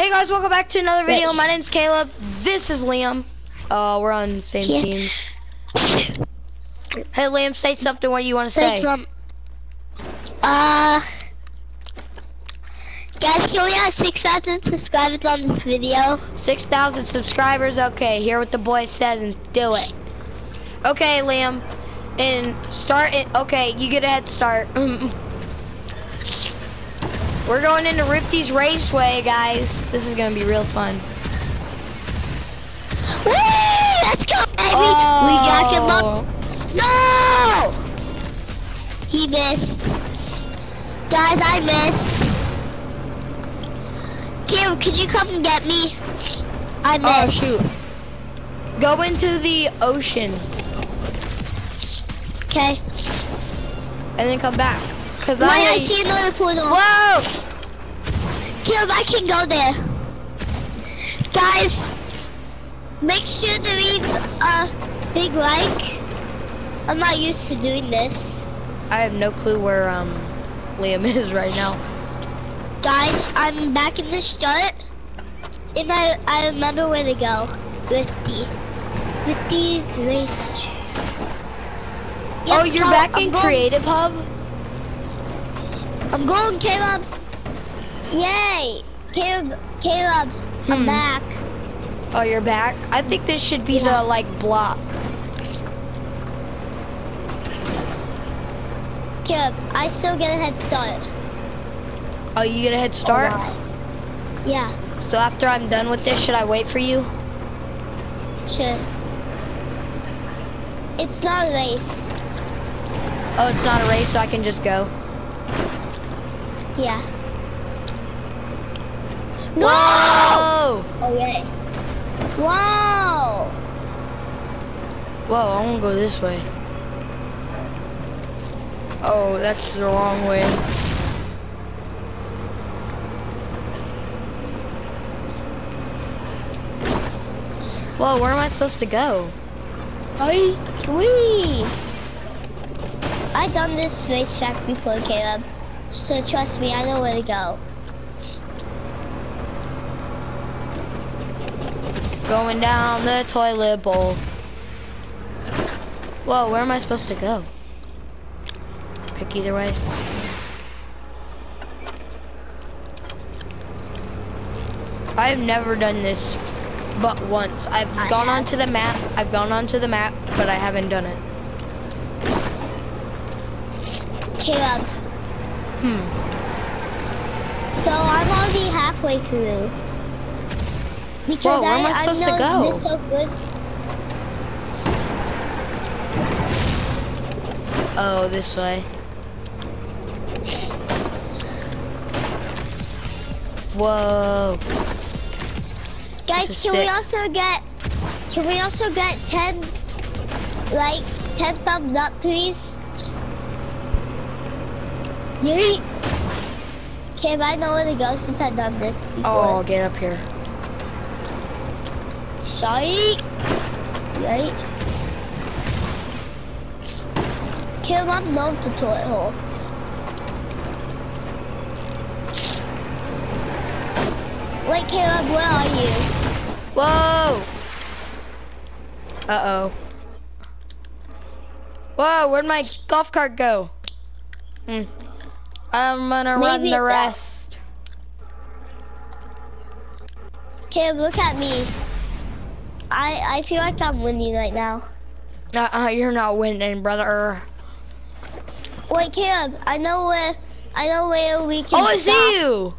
Hey guys, welcome back to another video. My name's Caleb. This is Liam. Uh, we're on same Yeah. teams. Hey Liam, say something. What do you want to say? Mom. Uh, guys, can we have 6,000 subscribers on this video? 6,000 subscribers. Okay, hear what the boy says and do it. Okay, Liam. And start it. Okay, you get a head start. We're going into Rifty's Raceway, guys. This is going to be real fun. Woo! Let's go, baby! We got him Oh. up. No! He missed. Guys, I missed. Kim, could you come and get me? I missed. Oh, missed. shoot. Go into the ocean Okay. and then come back. Cause Wait, I I, see another portal. Whoa! Kim, I can go there. Guys, make sure to leave a big like. I'm not used to doing this. I have no clue where um Liam is right now. Guys, I'm back in the start. And I, I remember where to go. With the, with these race. ch- oh, you're no, back I'm in going- Creative Hub? I'm going, Caleb. Yay! Caleb, Caleb, Hmm. I'm back. Oh, you're back? I think this should be Yeah. the like block. Caleb, I still get a head start. Oh, you get a head start? Yeah, So after I'm done with this, should I wait for you? sure. It's not a race. Oh, it's not a race, so I can just go. Yeah. No! Whoa! Okay. Whoa! Whoa, I want to go this way. Oh, that's the wrong way. Whoa, where am I supposed to go? I agree. I've done this racetrack before, Caleb. So trust me, I know where to go. Going down the toilet bowl. Whoa, where am I supposed to go? Pick either way. I've never done this but once. I've I gone have. onto the map. I've gone onto the map, but I haven't done it. Caleb, Hmm. so I'm already halfway through. Because Whoa, where am I I, supposed to go? this so good. Oh, this way. Whoa. Guys, can we also get, can we also get 10, like, 10 thumbs up, please? Yuri? Caleb, I know where to go since I've done this before. Oh, get up here. Sorry. Right. Caleb, I'm known to toilet hole. Wait, Caleb, where are you? Whoa! Uh-oh. Whoa, where'd my golf cart go? Hmm. I'm gonna run the rest. Caleb, look at me. I I feel like I'm winning right now. Uh-uh, you're not winning, brother. Wait, Caleb, I know where I know where we can Oh, I see you!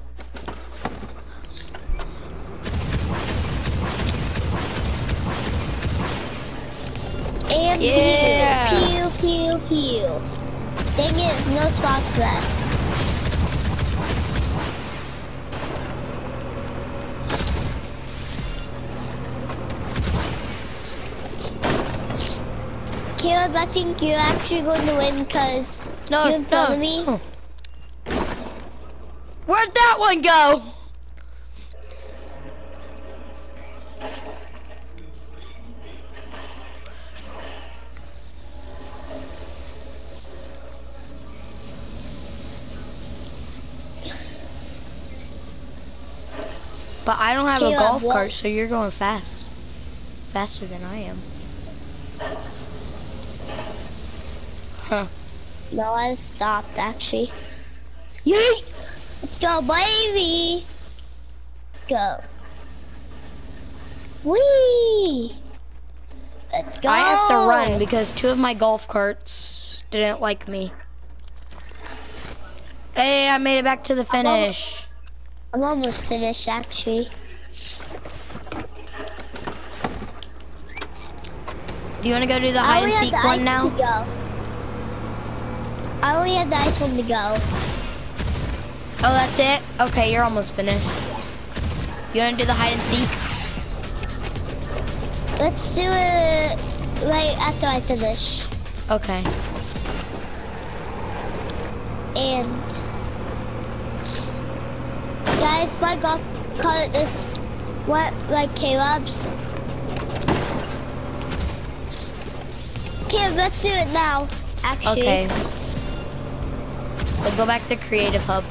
And Yeah. pew, pew, pew, pew. Dang it, no spots left. Caleb, I think you're actually going to win because No, you're in front no. of me. Oh. Where'd that one go? But I don't have a golf what- cart, so you're going fast. Faster than I am. Huh. No, I stopped actually. Yay! Let's go, baby! Let's go. Whee! Let's go! I have to run because two of my golf carts didn't like me. Hey, I made it back to the finish. I'm almost finished actually. Do you want to go do the oh, hide and seek one now? I only have the ice one to go. Oh, that's it? Okay, you're almost finished. You want to do the hide and seek? Let's do it right after I finish. Okay. And guys, my golf cart is what like Caleb's. Caleb, let's do it now. Actually, Okay. We'll go back to Creative Hub.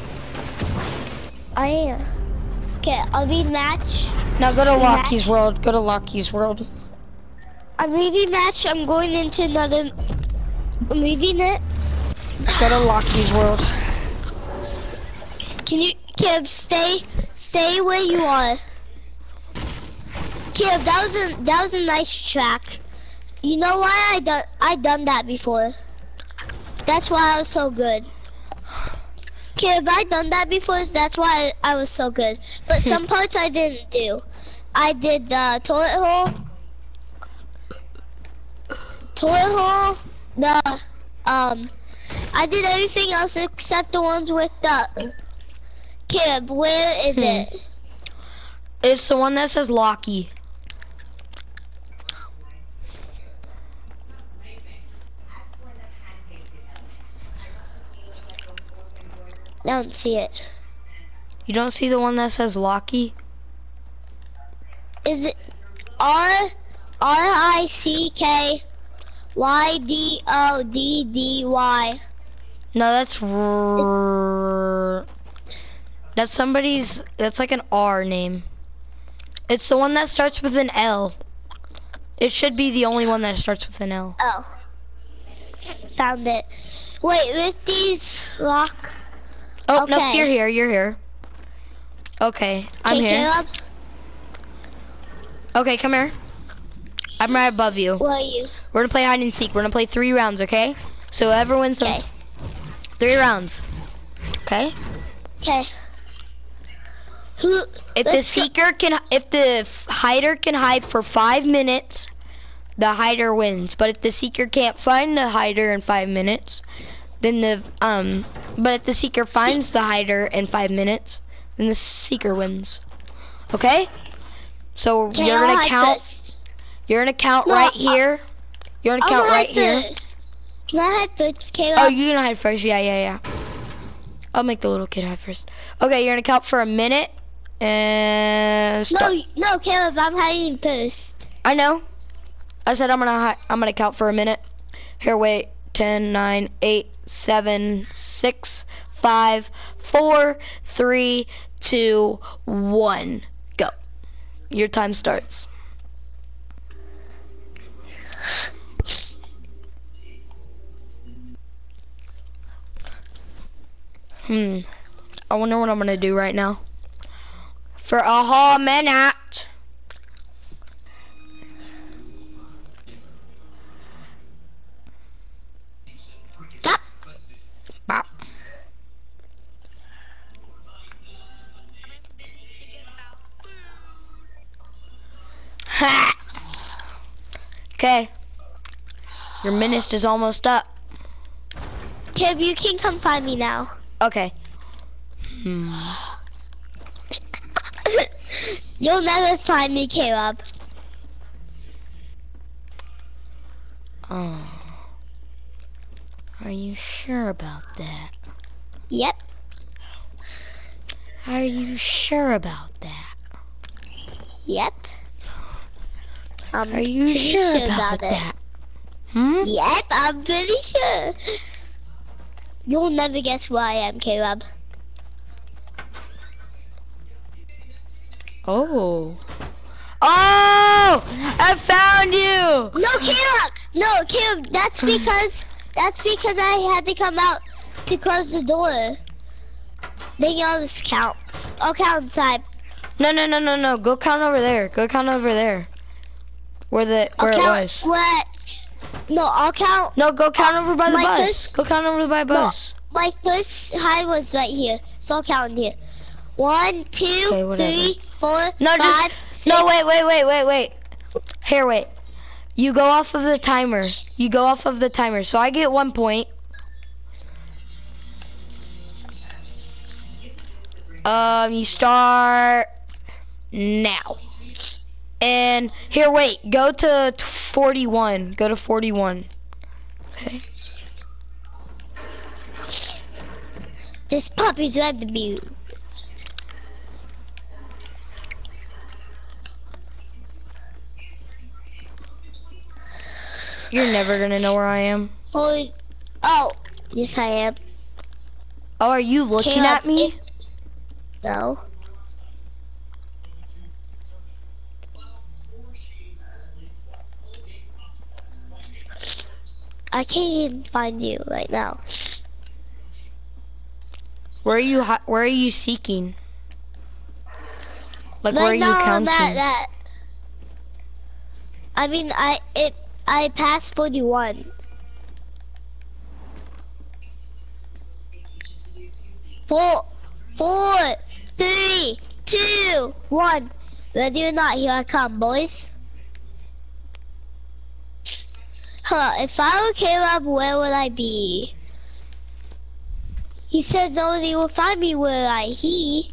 I am. Okay, I'll read match. Now go to Match. Lockie's World. Go to Lockie's World. I'm reading match. I'm going into another. I'm reading it. Go to Lockie's World. Can you, Caleb, stay, stay where you are. Caleb, that was a that was a nice track. You know why I done I done that before. That's why I was so good. Caleb, I done that before. That's why I was so good. But some parts I didn't do. I did the toilet hole, toilet hole, the um. I did everything else except the ones with the Caleb, where is Hmm. it? It's the one that says Lockie. I don't see it. You don't see the one that says Lockie? Is it R R I C K Y D O D D Y? No, that's r- that's somebody's. That's like an R name. It's the one that starts with an L. It should be the only one that starts with an L. Oh, found it. Wait, with these rock. Oh no, you're here. You're here. Okay, I'm Okay, here. Caleb, Okay, come here. I'm right above you. where are you? We're gonna play hide and seek. We're gonna play three rounds, okay? So whoever wins Okay, three rounds. Okay? okay. Who? If the seeker can, if the hider can hide for five minutes, the hider wins. But if the seeker can't find the hider in five minutes, then the um. But if the seeker finds the hider in five minutes, then the seeker wins. Okay? So Okay, you're gonna count. first. You're gonna count No, right I- here. You're gonna I'm count right hide here. first. Can I hide first, Caleb? Oh, you're gonna hide first. Yeah, yeah, yeah. I'll make the little kid hide first. Okay, you're gonna count for a minute and start. no, no, Caleb, I'm hiding first. I know. I said I'm gonna I'm gonna count for a minute. Here, wait. 10, 9, 8, 7, 6, 5, 4, 3, 2, 1. Go. Your time starts. Hmm. I wonder what I'm gonna do right now. For a whole minute. Okay. Your minute is almost up. Caleb, you can come find me now. Okay. Hmm. You'll never find me, Caleb. Oh. Are you sure about that? Yep. Are you sure about that? Yep. I'm Are you pretty sure, about, it. that? Hmm? Yep, I'm pretty sure. You'll never guess who I am, Caleb. Oh. Oh! I found you! No, Caleb! No, Caleb, that's because that's because I had to come out to close the door. Then y'all just count. I'll count inside. No, no, no, no, no. Go count over there. Go count over there. Where the I'll where it count was. What? No, I'll count. No, go count over by the bus. first- Go count over by the bus. My first high was right here, so I'll count here. One, two, Okay, three, four, No, just six. no. Wait, wait, wait, wait, wait. Here, wait. You go off of the timer. You go off of the timer. So I get one point. Um, you start now. And here, wait. Go to 41. Go to 41. Okay. This puppy's to be. You're never gonna know where I am. Holy. Oh, yes I am. Oh, are you looking Caleb, at me? if- No. I can't even find you right now. Where are you? Where are you seeking? Like where are you counting? at that. I mean, I it I passed 41. Four, four, three, two, one. Ready or not, here I come, boys. Huh, if I were Caleb, where would I be? He says nobody will find me where I he.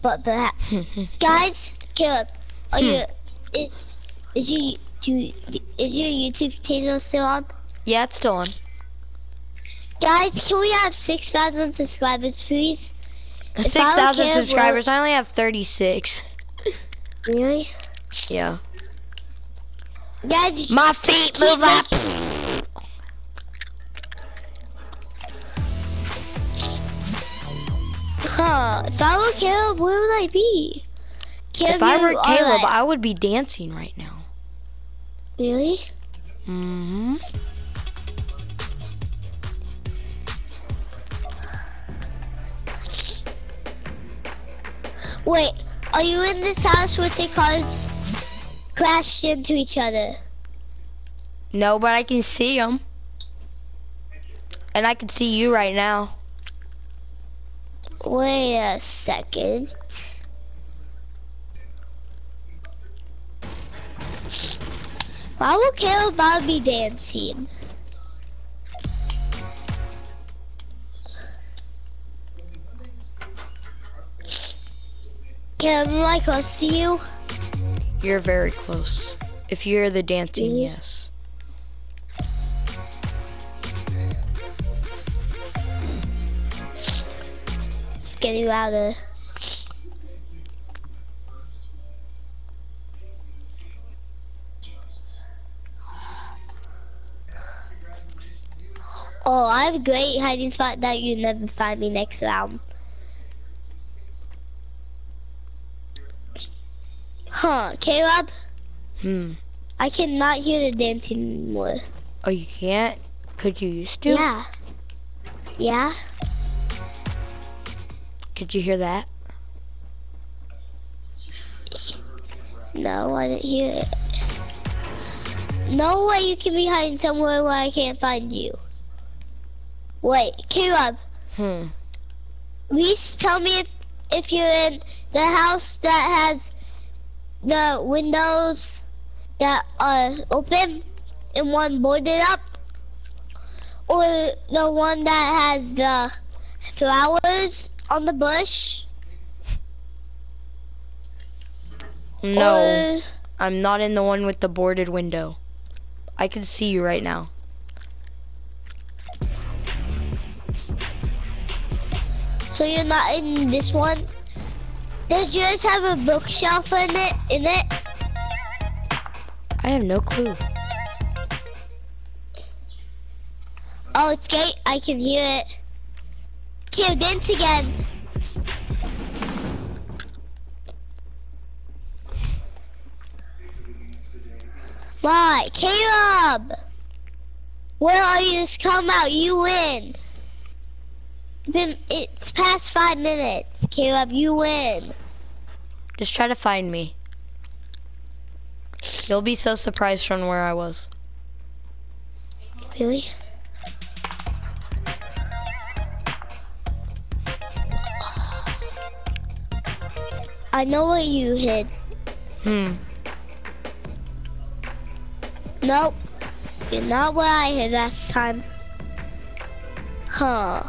But perhaps, guys, Caleb, are Hmm. you, is, is you, do, is your YouTube channel still on? yeah, it's still on. Guys, can we have 6,000 subscribers, please? Six thousand subscribers. I only have thirty-six. Really? Yeah. Guys, My feet move up. huh, if I were Caleb, where would I be? Caleb, If I were Caleb, I would be dancing right now. Really? Mm-hmm. Wait, are you in this house with the cars crashed into each other? No, but I can see them. And I can see you right now. Wait a second. Why would Caleb Bob be dancing? Can Michael, see you? You're very close. If you're the dancing, Really? yes. It's getting louder. Oh, I have a great hiding spot that you never find me next round. Huh, Caleb? Hmm. I cannot hear the dancing anymore. Oh, you can't? Could you used to? Yeah. Yeah? Could you hear that? No, I didn't hear it. No way you can be hiding somewhere where I can't find you. Wait, Caleb, Hmm. please tell me if, if you're in the house that has the windows that are open and one boarded up, or the one that has the flowers on the bush, No, or I'm not in the one with the boarded window. I can see you right now. So you're not in this one? Did yours have a bookshelf in it? In it? I have no clue. Oh, it's great. I can hear it. Cue dance again. My Caleb, where are you? Come out. You win. It's past five minutes. Caleb, you win. Just try to find me. You'll be so surprised from where I was. Really? I know where you hid. Hmm. Nope. You're not where I hid last time. Huh.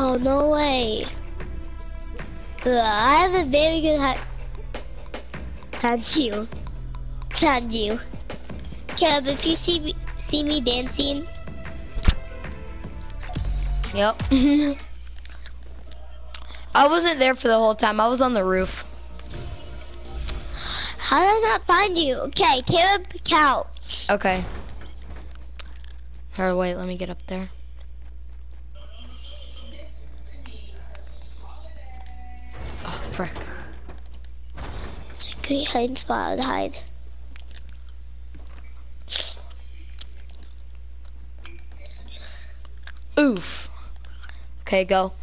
Oh, no way. Ugh, I have a very good height. Can't you? Can't you? Caleb, if you see me, see me dancing, Yep. I wasn't there for the whole time. I was on the roof. how did I not find you? Okay, Caleb, count. Okay. Or wait, let me get up there. Frick. It's a great hiding spot I would hide. Oof. Okay, go.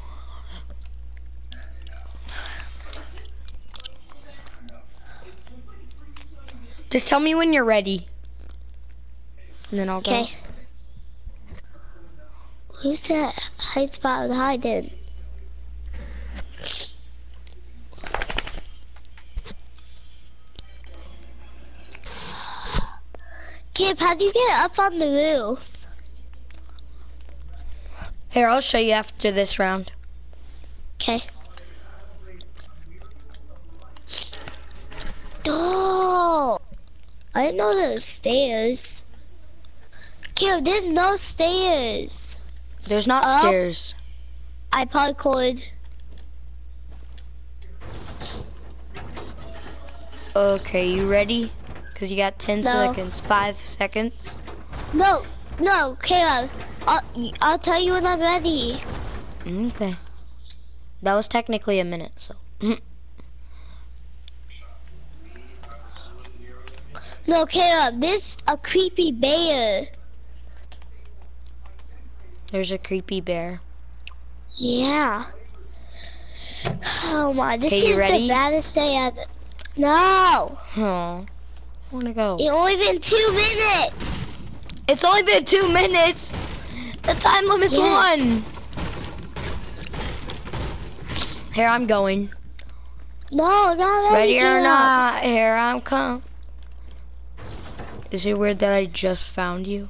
Just tell me when you're ready. And then I'll go. Okay. Who's that hiding spot I would hide in? Kip, how do you get up on the roof? Here, I'll show you after this round. Okay. Oh, I didn't know there was stairs. Kip, there's no stairs. There's not Up. stairs. I parkoured. Okay, you ready? Because you got 10 No. seconds. 5 seconds. No, no, Caleb. I'll, I'll tell you when I'm ready. Okay. That was technically a minute, so. No, Caleb, this a creepy bear. There's a creepy bear. Yeah. Oh my, this is ready? the baddest day ever. No, Oh. Wanna go. it only been two minutes. It's only been two minutes. The time limit's Yeah. one. Here I'm going. No, not ready. Ready or not, here I'm come. Is it weird that I just found you?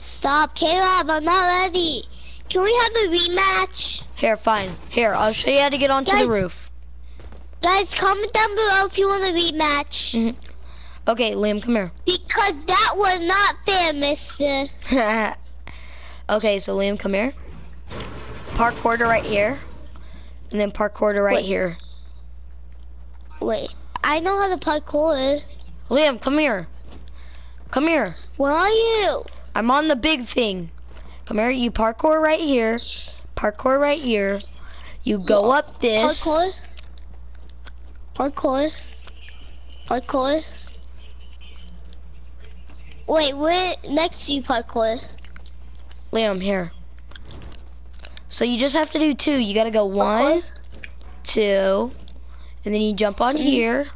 Stop, Caleb. I'm not ready. Can we have a rematch? Here, fine. Here, I'll show you how to get onto Guys. the roof. Guys, comment down below if you want a rematch. Mm-hmm. Okay, Liam, come here. Because that was not fair, mister. okay, so Liam, come here. Parkour to right here. And then parkour to right Wait. here. Wait, I know how to parkour. Liam, come here. Come here. Where are you? I'm on the big thing. Come here, you parkour right here. Parkour right here. You go up this. Parkour. Parkour. Parkour. Wait, where next to you parkour? Liam, here. So you just have to do two. You gotta go one, two, and then you jump on Mhm. here.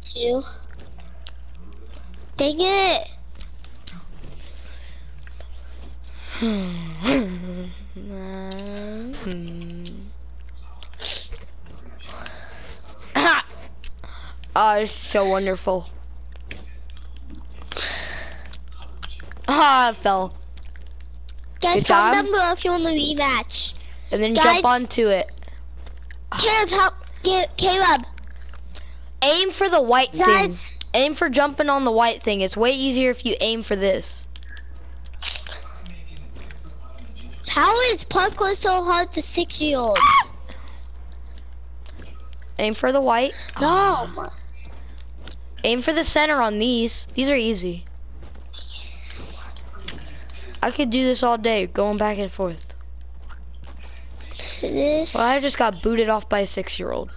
Two. Dang it. oh, it's so wonderful. Ah, I fell. Guys, Good comment job. down below if you want a rematch. And then Guys. jump onto it. Caleb, help. Caleb. Aim for the white Guys. thing. Aim for jumping on the white thing. It's way easier if you aim for this. How is parkour so hard for six-year-olds? Aim for the white. No. Aim for the center on these. These are easy. I could do this all day, going back and forth. This. Well, I just got booted off by a six-year-old.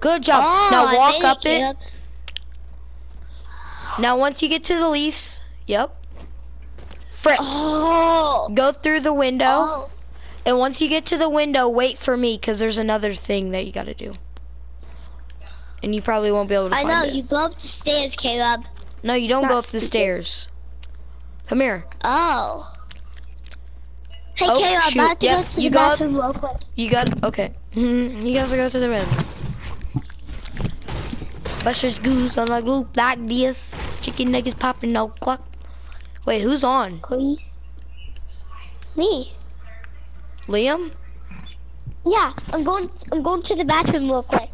Good job. Oh, now walk up it. Now once you get to the leaves, yep. Frick. Oh. Go through the window. Oh. And once you get to the window, wait for me because there's another thing that you gotta do. And you probably won't be able to I know, it. you go up the stairs, Caleb. no, you don't not go up the stairs. Come here. Oh. Hey, Oh, Caleb, shoot. I have to Yep, go to you the go up- bathroom real quick. You got okay. Mm-hmm, you guys go to the room. Buster's goose on a group like this. Chicken nuggets popping no clock. Wait, who's on? Please. Me. Liam? Yeah, I'm going. I'm going to the bathroom real quick.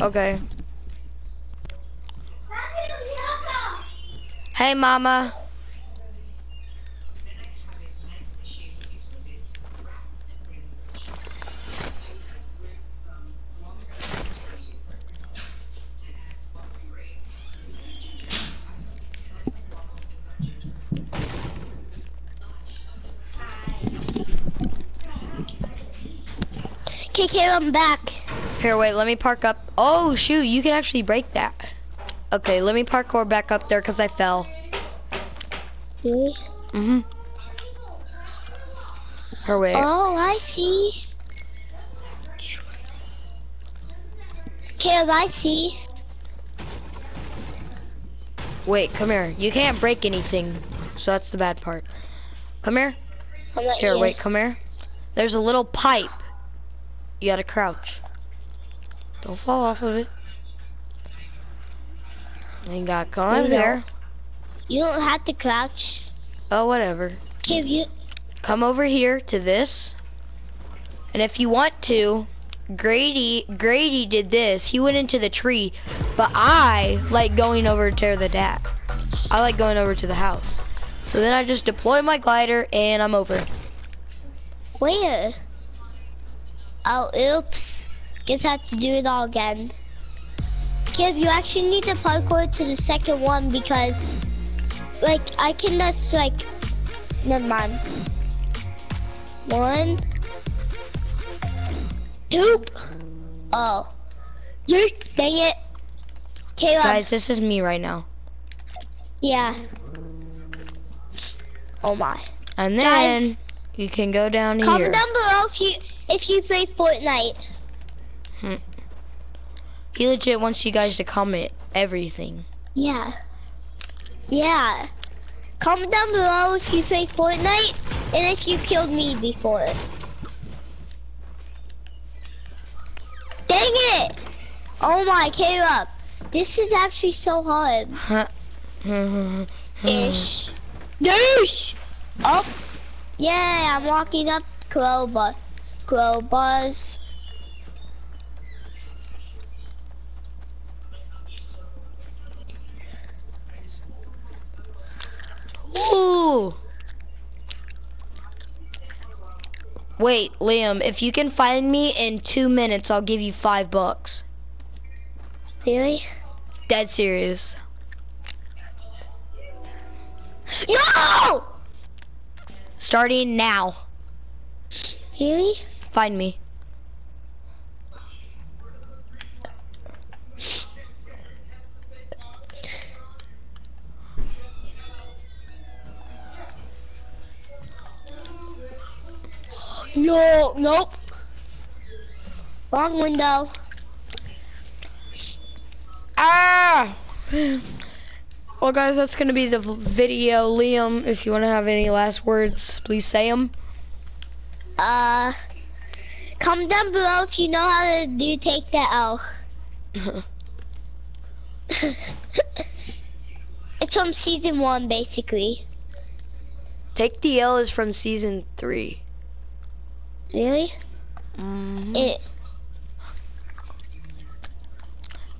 Okay. Hey, mama. Okay, Caleb, I'm back. Here, wait, let me park up. Oh, shoot, you can actually break that. Okay, let me parkour back up there because I fell. Really? Mm-hmm. Her way. Oh, I see. Caleb, I see. Wait, come here. You can't break anything, so that's the bad part. Come here. Here, wait, come here. There's a little pipe. You gotta crouch. Don't fall off of it. Gotta come No. there. You don't have to crouch. Oh, whatever. Caleb, you. Come over here to this. And if you want to, Grady, Grady did this. He went into the tree, but I like going over to the dad. I like going over to the house. So then I just deploy my glider and I'm over. Where? Oh, oops. Guess I have to do it all again. Caleb, you actually need to parkour to the second one because, like, I can just, like, never mind. One. Two. Oh. Yeet. Dang it. Caleb. Guys, this is me right now. Yeah. Oh my. And then Guys. you can go down Comment here. down below if you if you play Fortnite. He legit wants you guys to comment everything. Yeah. Yeah. Comment down below if you play Fortnite and if you killed me before. Dang it! Oh my, Caleb. This is actually so hard. Ish. Ish! Oh. Yeah, I'm walking up crowbar. Crowbars. Ooh. Wait, Liam, if you can find me in two minutes, I'll give you five bucks. Really? Dead serious. No! Starting now. Really? Find me. No, nope. Wrong window. Ah! Well, guys, that's going to be the video. Liam, if you want to have any last words, please say them. Uh, comment down below if you know how to do take that L. it's from season one, basically. Take the L is from season three. Really? Mm -hmm. It.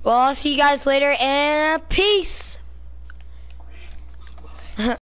Well, I'll see you guys later and peace.